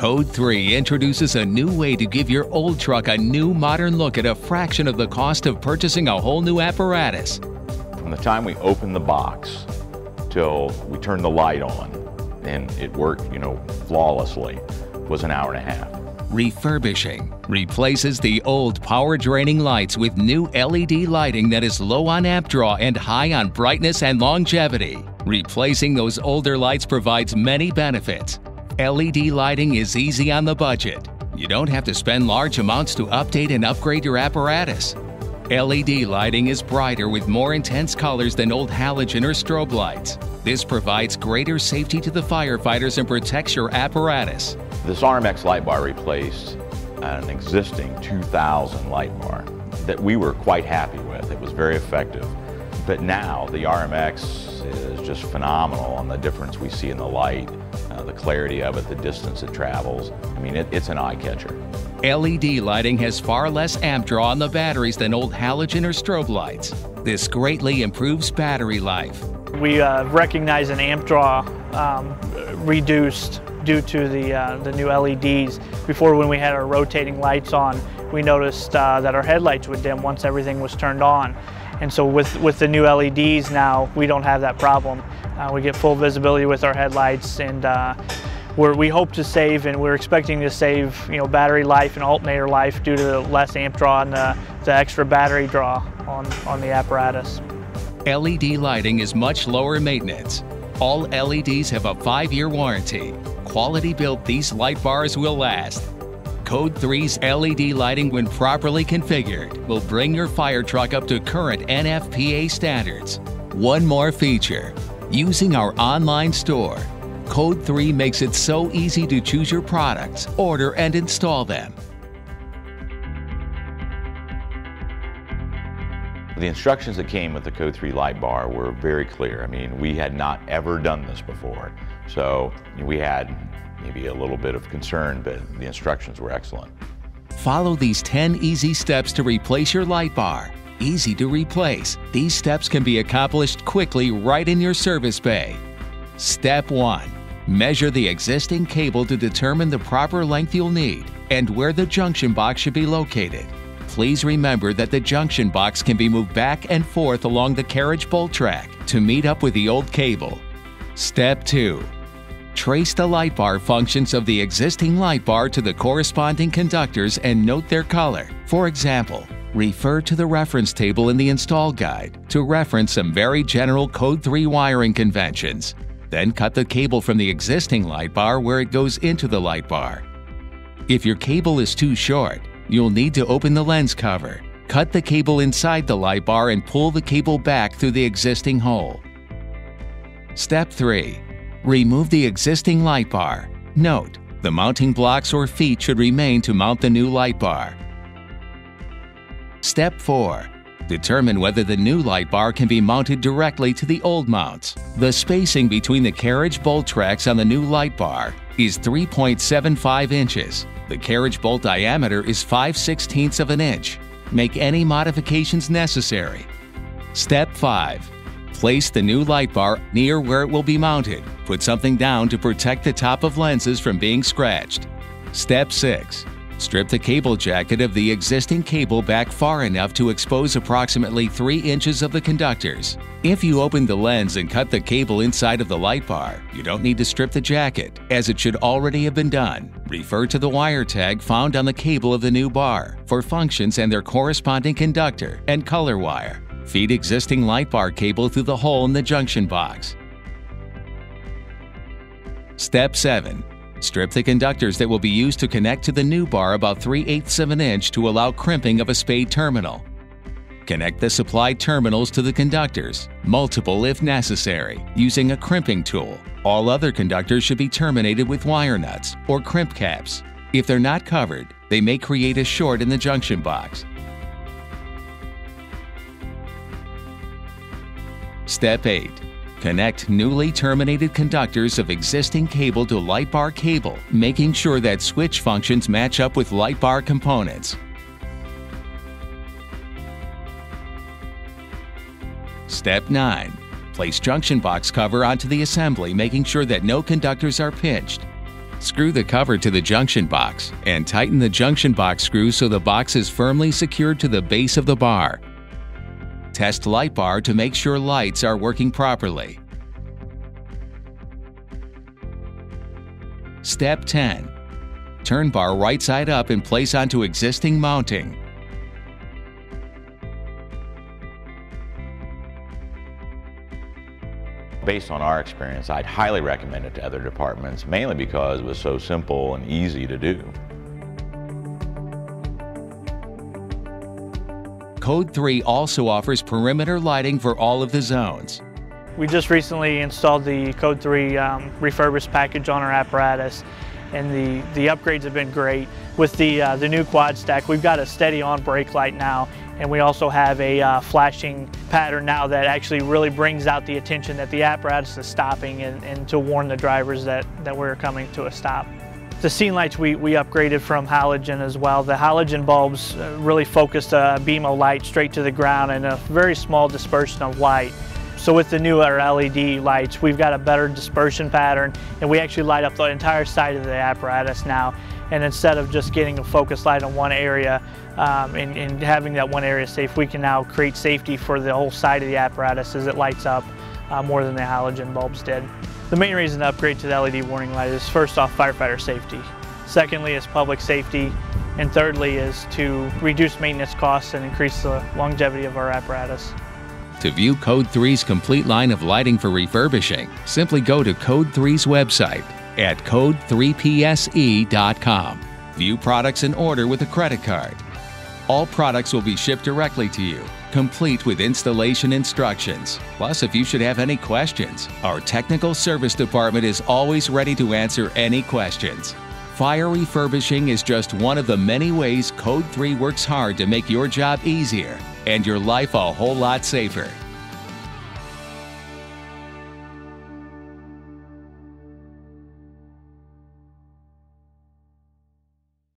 Code 3 introduces a new way to give your old truck a new modern look at a fraction of the cost of purchasing a whole new apparatus. From the time we opened the box till we turned the light on and it worked, you know, flawlessly was an hour and a half. Refurbishing replaces the old power draining lights with new LED lighting that is low on amp draw and high on brightness and longevity. Replacing those older lights provides many benefits. LED lighting is easy on the budget. You don't have to spend large amounts to update and upgrade your apparatus. LED lighting is brighter with more intense colors than old halogen or strobe lights. This provides greater safety to the firefighters and protects your apparatus. This RMX light bar replaced an existing 2000 light bar that we were quite happy with. It was very effective. But now the RMX is just phenomenal on the difference we see in the light, uh, the clarity of it, the distance it travels. I mean, it, it's an eye catcher. LED lighting has far less amp draw on the batteries than old halogen or strobe lights. This greatly improves battery life. We uh, recognize an amp draw um, reduced due to the, uh, the new LEDs. Before when we had our rotating lights on, we noticed uh, that our headlights would dim once everything was turned on. And so with, with the new LEDs now, we don't have that problem. Uh, we get full visibility with our headlights and uh, we hope to save and we're expecting to save you know, battery life and alternator life due to the less amp draw and the, the extra battery draw on, on the apparatus. LED lighting is much lower maintenance. All LEDs have a five-year warranty. Quality built, these light bars will last. Code 3's LED lighting, when properly configured, will bring your fire truck up to current NFPA standards. One more feature using our online store. Code 3 makes it so easy to choose your products, order, and install them. The instructions that came with the Code 3 light bar were very clear. I mean, we had not ever done this before. So we had maybe a little bit of concern, but the instructions were excellent. Follow these 10 easy steps to replace your light bar. Easy to replace. These steps can be accomplished quickly right in your service bay. Step 1. Measure the existing cable to determine the proper length you'll need and where the junction box should be located. Please remember that the junction box can be moved back and forth along the carriage bolt track to meet up with the old cable. Step 2. Trace the light bar functions of the existing light bar to the corresponding conductors and note their color. For example, refer to the reference table in the install guide to reference some very general Code 3 wiring conventions. Then cut the cable from the existing light bar where it goes into the light bar. If your cable is too short, you'll need to open the lens cover. Cut the cable inside the light bar and pull the cable back through the existing hole. Step 3. Remove the existing light bar. Note, the mounting blocks or feet should remain to mount the new light bar. Step 4. Determine whether the new light bar can be mounted directly to the old mounts. The spacing between the carriage bolt tracks on the new light bar is 3.75 inches. The carriage bolt diameter is 5 16ths of an inch. Make any modifications necessary. Step 5. Place the new light bar near where it will be mounted. Put something down to protect the top of lenses from being scratched. Step 6. Strip the cable jacket of the existing cable back far enough to expose approximately 3 inches of the conductors. If you open the lens and cut the cable inside of the light bar, you don't need to strip the jacket, as it should already have been done. Refer to the wire tag found on the cable of the new bar for functions and their corresponding conductor and color wire. Feed existing light bar cable through the hole in the junction box. Step 7. Strip the conductors that will be used to connect to the new bar about 3 eighths of an inch to allow crimping of a spade terminal. Connect the supplied terminals to the conductors, multiple if necessary, using a crimping tool. All other conductors should be terminated with wire nuts or crimp caps. If they're not covered, they may create a short in the junction box. Step 8. Connect newly terminated conductors of existing cable to light bar cable, making sure that switch functions match up with light bar components. Step 9. Place junction box cover onto the assembly, making sure that no conductors are pinched. Screw the cover to the junction box and tighten the junction box screw so the box is firmly secured to the base of the bar. Test light bar to make sure lights are working properly. Step 10. Turn bar right side up and place onto existing mounting. Based on our experience, I'd highly recommend it to other departments, mainly because it was so simple and easy to do. Code 3 also offers perimeter lighting for all of the zones. We just recently installed the Code 3 um, refurbished package on our apparatus and the, the upgrades have been great. With the, uh, the new quad stack, we've got a steady on brake light now and we also have a uh, flashing pattern now that actually really brings out the attention that the apparatus is stopping and, and to warn the drivers that, that we're coming to a stop. The scene lights we, we upgraded from halogen as well. The halogen bulbs uh, really focused a beam of light straight to the ground and a very small dispersion of light. So with the newer LED lights, we've got a better dispersion pattern and we actually light up the entire side of the apparatus now. And instead of just getting a focus light on one area um, and, and, having that one area safe, we can now create safety for the whole side of the apparatus as it lights up uh, more than the halogen bulbs did. The main reason to upgrade to the LED warning light is first off firefighter safety. Secondly is public safety. And thirdly is to reduce maintenance costs and increase the longevity of our apparatus. To view Code 3's complete line of lighting for refurbishing, simply go to Code 3's website at code3pse.com. View products and order with a credit card. All products will be shipped directly to you, complete with installation instructions. Plus, if you should have any questions, our technical service department is always ready to answer any questions. Fire refurbishing is just one of the many ways Code 3 works hard to make your job easier and your life a whole lot safer.